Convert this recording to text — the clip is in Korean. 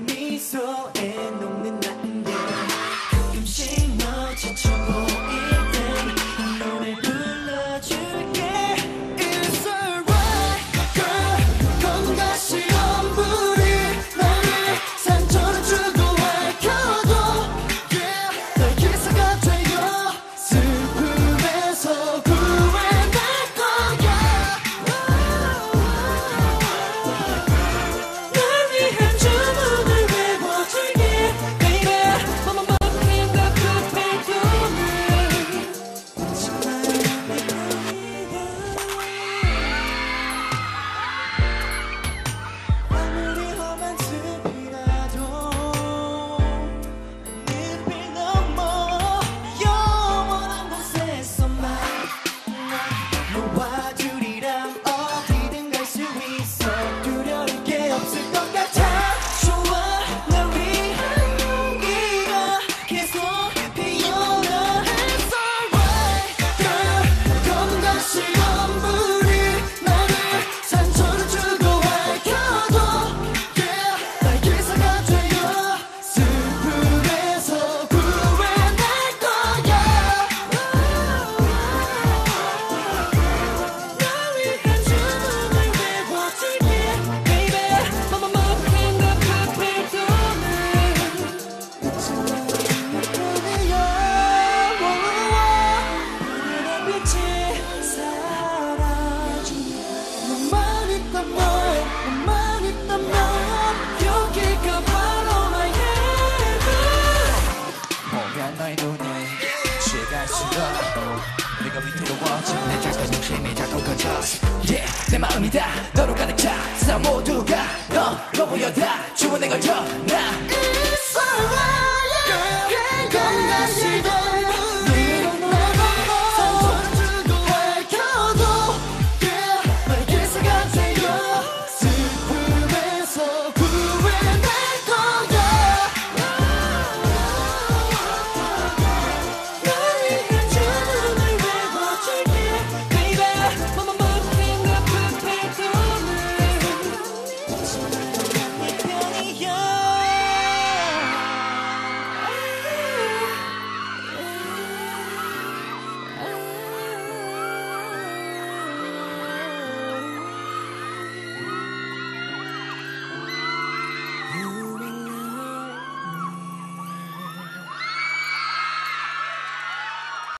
me so in the 있다면 나만 있다면 여기가 바로 나의 집 뭐가 너의 눈에 시갈수록 내가 위태로워져 내 작은 힘이 자꾸 커져 yeah, 내 마음이 다. 너로 가득 차. 세상 모두가 너로 보여 다. 주문된 걸쳐